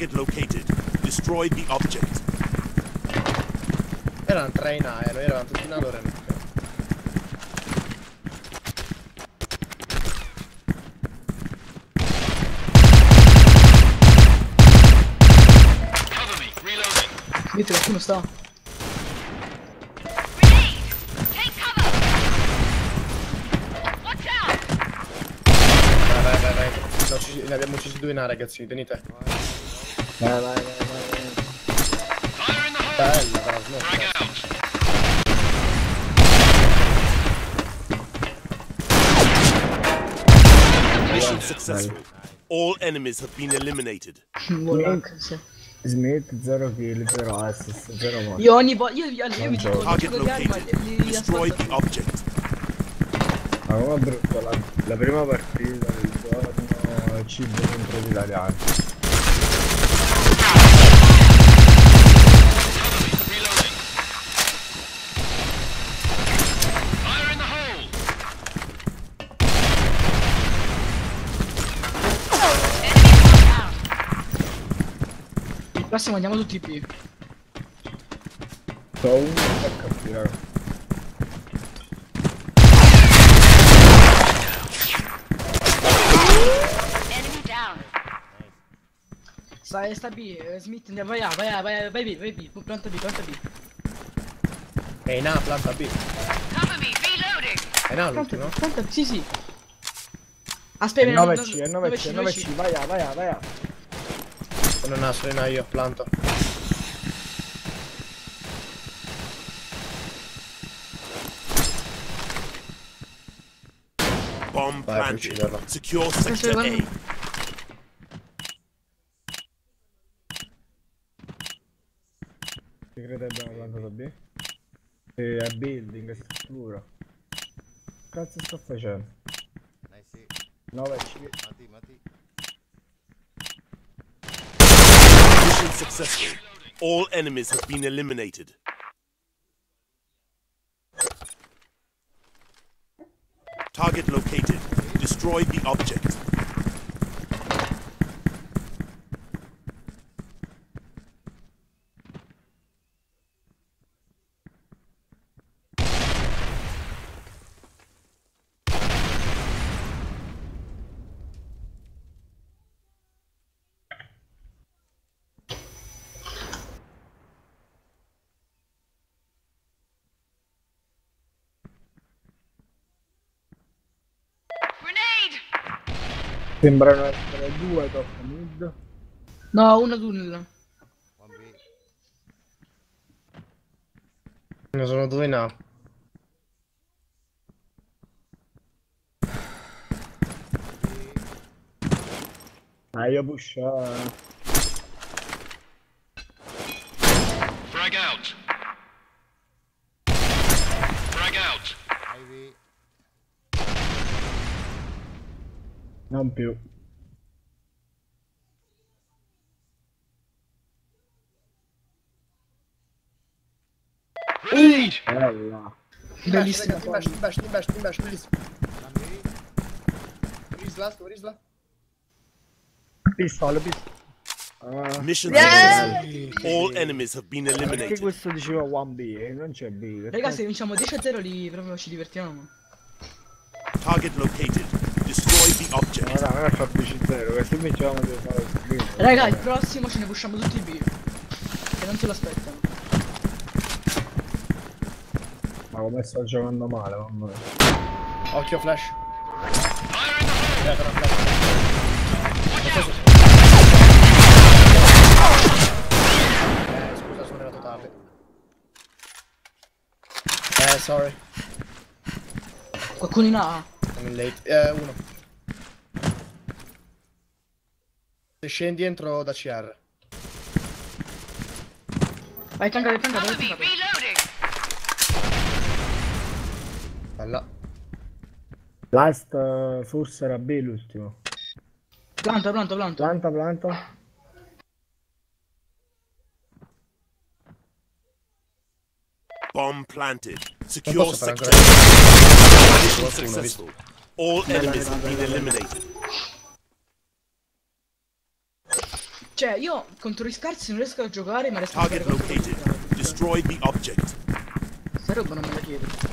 Target located. Destroy the object. Erano tre in aereo, erano tutti in aereo. Cover me. Reloading. Smith qualcuno sta. Vai, vai, vai, vai. Uccisi- ne abbiamo uccisi due in aereo, ragazzi, venite. Vai, vai, vai, vai. vai. Fire in the hole. Bella, però, smoke. Frag out. Mission successful. All enemies have been eliminated. Volk, sì. Smith 0 kill, 0 assist, 0 morti. Io ogni volta. Io, io, io mi dico non Target gioco di arma e located. li, li Destroy ascolto. the object. Ma come brutto la, la prima partita del giorno cibo contro gli prossimo andiamo tutti B. Sto uno HP, raga. Enemy down. Sta, sta B, eh, Smith, andiamo, vai A, vai A, vai A, vai B, vai B, pianta B, pianta B. È in A, planta B. È in A Pianta l'ultimo? B, pianta B, sì sì. È Aspetta, no, 9C, è 9C, è 9C, 9C, vai a, vai a, vai a. Non ha serena io, planto. Bomb Vai, planted. Secure sector A. Si crede abbiamo plantato B? E a building, sicuro. Cazzo sto facendo? 9 successful. All enemies have been eliminated. Target located. Destroy the object. Sembrano essere due top mid. No, uno tunnel. 1B. Ne sono due in A. Ah, io push. eh. Frag out. Frag out. Ivy. Non più. Grenade. Bella. Bellissimo. Team bash, team bash, team bash, team bash, bellissimo. 1B. Risla, sto risla. Pistole, pistole. Ah, Mission Yeah! All enemies have been perché eliminated. questo diceva 1B e non c'è B? Perché- Raga, se vinciamo 10 a 0 lì proprio ci divertiamo. Target located. The object. Raga, non è fa BC0, che se vinciamo deve fare il primo. Raga, il prossimo ce ne pushiamo tutti B. Che non se lo aspettano. Ma come sto giocando male, mamma mia. Occhio flash. Eh, però flash. Eh, scusa, sono arrivato tardi. Eh, sorry. Qualcuno in A? I'm in late. Eh, uno. Se scendi entro da CR. Vai, me. tankate. Reloading. Bella. Last eh, forse era B l'ultimo. Planta, planta, planta. Planta, planta. Bomb planted. Secure sector. All enemies have been eliminated. Cioè, io contro gli scarsi non riesco a giocare, ma resto a Target giocare gli located. Destroy the object. Sta roba non me la chiedo.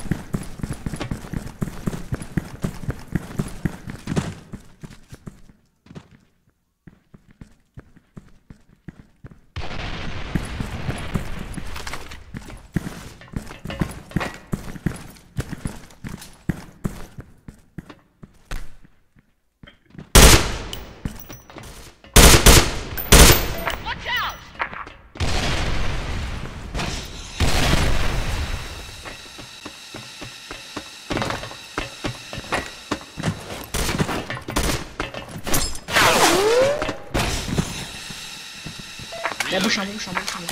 Dai, busciamo, busciamo, busciamo.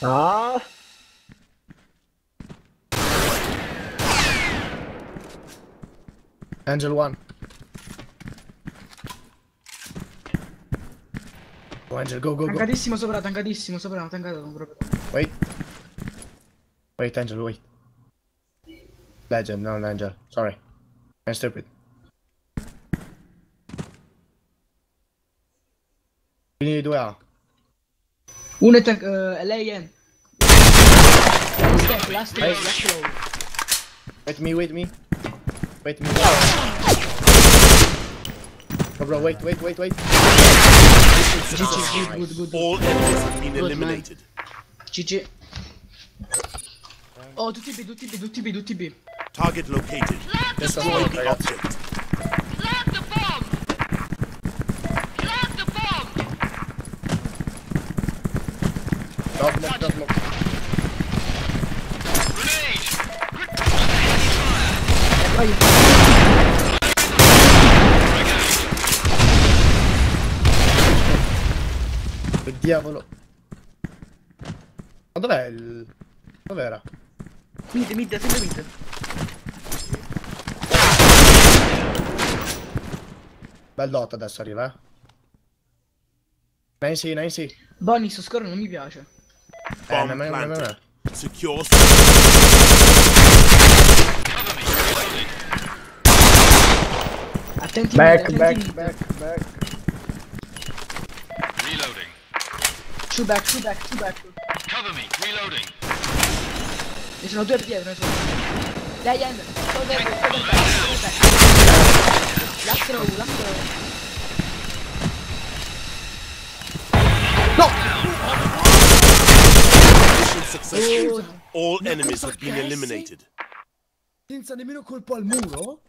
Ah! Angel 1. Go Angel, go, go, go. Tankatissimo sopra, tankatissimo sopra, tankato proprio. Wait. Wait, Angel, wait. Legend, no, Angel. Sorry. I'm stupid. Quindi 2A. Uno è tank... Uh, lei è... Last, last row, last row. Wait me, wait me. Wait me. Oh, bro, wait, wait, wait, wait. GG, successful. good, good, good. All enemies have been Good, eliminated. GG. Oh, tutti B, tutti B, tutti B, tutti B. Target located. Destroy the object. No smoke. Grenade! Vai. Che diavolo. Ma dov'è il... Dov'era? Mid, mid, sempre mid. Bel dot adesso arriva, eh. Nancy, Nancy. Bonnie, sto score non mi piace. Eh, Bomb no, no, no, no, no. planted. Secure. Attenti Back, mid, back, attenti mid. back, back. Reloading. Two back, two back, two back. Cover me. Reloading. Ne sono due dietro, ne sono. Dai, end. Solo back, solo back, solo back. Last row, Oh, All enemies have been eliminated. Senza nemmeno colpo al muro?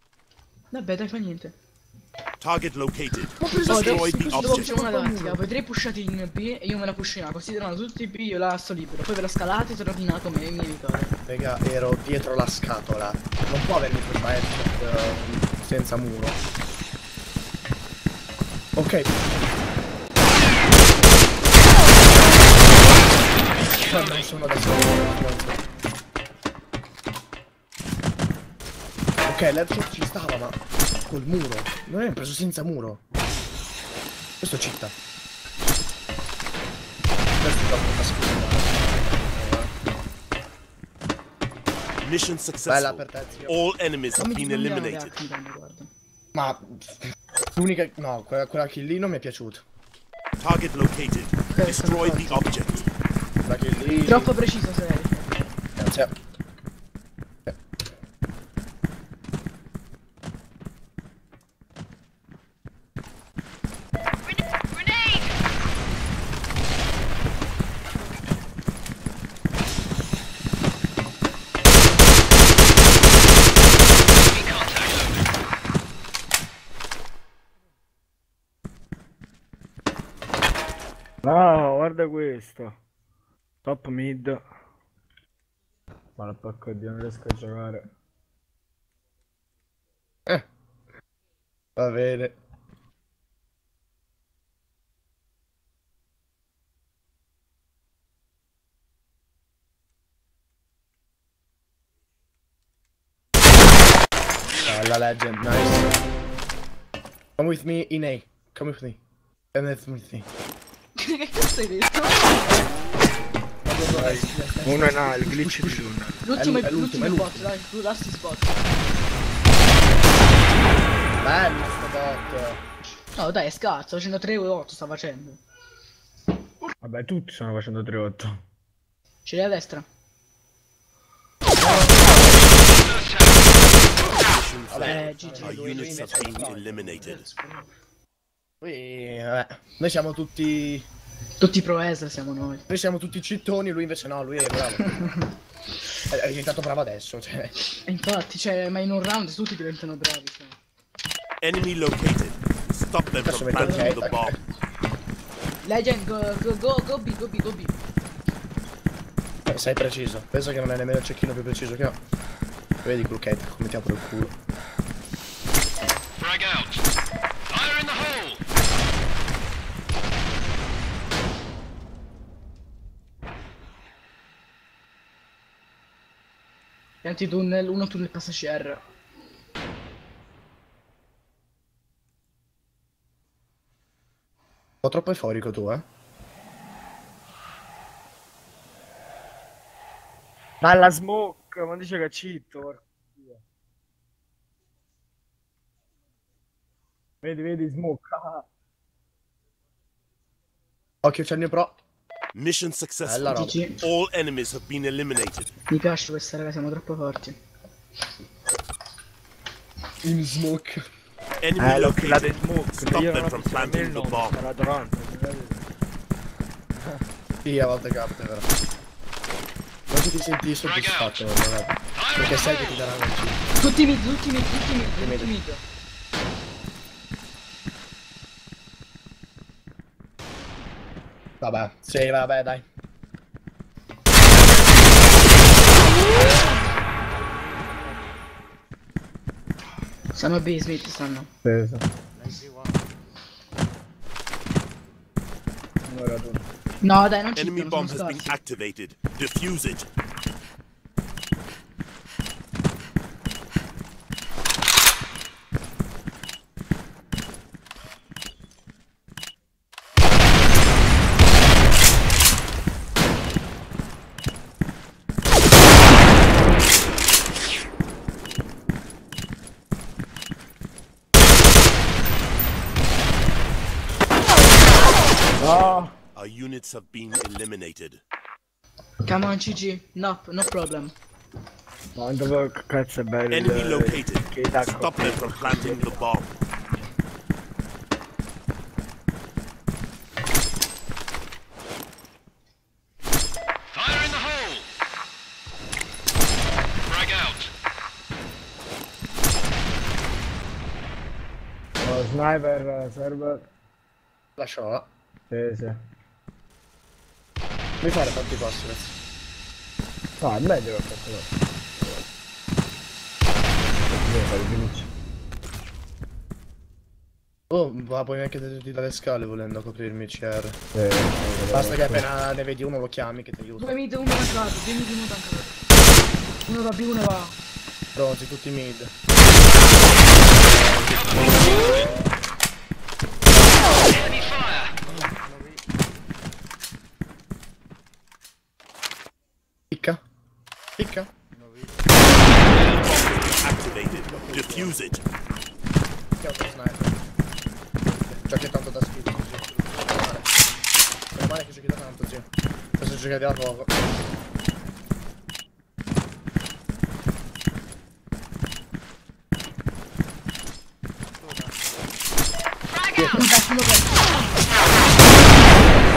vabbè, dai, fa niente. Target located. Oh, Destroy the object. una tattica. Voi tre pushate in B e io me la pusho in A. Così tornano tutti B, io la sto libero. Poi ve la scalate e tornate in A come mi evitare. Raga, ero dietro la scatola. Non può avermi questa headshot eh, senza muro. Ok. Sono da solo. Ok, l'headshot ci stava, ma col muro. Non è preso senza muro. Questo citta. Questo è troppo scusa. Mission Bella successful. per te, zio. All enemies have been eliminated. Ma l'unica. No, quella, quella kill lì non mi è piaciuta. Target located. Destroy the object. Lì. Troppo preciso sei. Grazie. No, guarda questo. Top mid. Ma eh. oh, la porca di non riesco a giocare. Va bene. Bella legend, nice. Come with me in A. Come with me. And Come with me. Uno è A, il glitch di Luna. L'ultimo È è l'ultimo, l'ultimo è bot, dai, tu last spot. Bello sto bot. No, dai, è scarso, facendo 3 8 sta facendo. Vabbè, tutti stanno facendo 3-8. Ce l'hai a destra. Vabbè, failed. GG. Noi siamo tutti... Tutti pro Ezra siamo noi. Noi siamo tutti cittoni, lui invece no, lui è bravo. è, è diventato bravo adesso, cioè... E infatti, cioè, ma in un round tutti diventano bravi. cioè. Enemy located. Stop them Adesso from planting the hate, bomb. Legend, go, go, go, go B, go B, go B. Eh, sei preciso. Penso che non è nemmeno il cecchino più preciso che ho. Vedi Crocchetta, come ti apro il culo. Frag out. Fire in the hole. Anti-tunnel, uno tunnel passaggero. Un po' troppo euforico tu, eh? Dalla smoke, ma dice che Dio. Vedi, vedi, smoke. Occhio, c'è il mio pro. Mission successful. GG. All enemies have been eliminated. Mi piace questa raga, siamo troppo forti. In smoke. Enemy Eh, located. Stop them from planting the bomb. Sì, a volte capita, però. Non ti senti soddisfatto, magari. Perché sai che ti daranno il. Tutti mid, tutti mid, tutti mid, tutti mid. Vabbè, sì, vabbè, dai. Stanno B, Smith, stanno. Tu. No, dai, non ci Enemy sono, bomb sono has been activated. Defuse it. No! Our units have been eliminated. Come on, GG. No, no problem. Ma dove cazzo è bello Enemy il- located. che attacco. Stop them from planting the bomb. Fire in the hole. Frag out. Oh, sniper, server. Lasciò. Sì, sì. Mi fare tanti passi, ragazzi. No, è meglio che ho fatto questo. Oh, ma puoi anche tenerti dalle scale volendo coprirmi il CR. Sì, sì, Basta che sì. appena ne vedi uno lo chiami che ti aiuta. Due mid, uno tancato, due mid, uno tancato. Uno va B, uno va. Pronti, tutti mid. Picca. Activated. Defuse it. Che altro sniper. Già che tanto da schifo così. Meno male. Meno male che giochi da tanto, zio. Adesso giochi da poco. Uno back, uno back.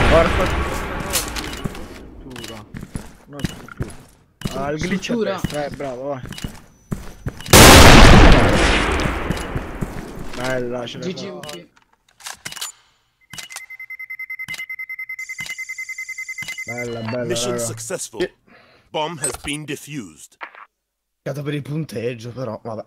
Porca struttura. Non struttura. Ah, il glitch Struttura. a destra, eh, bravo, vai. Bella, ce l'hai fatta. Bella, bella, Mission raga. successful. Bomb has been defused. Peccato per il punteggio, però, vabbè.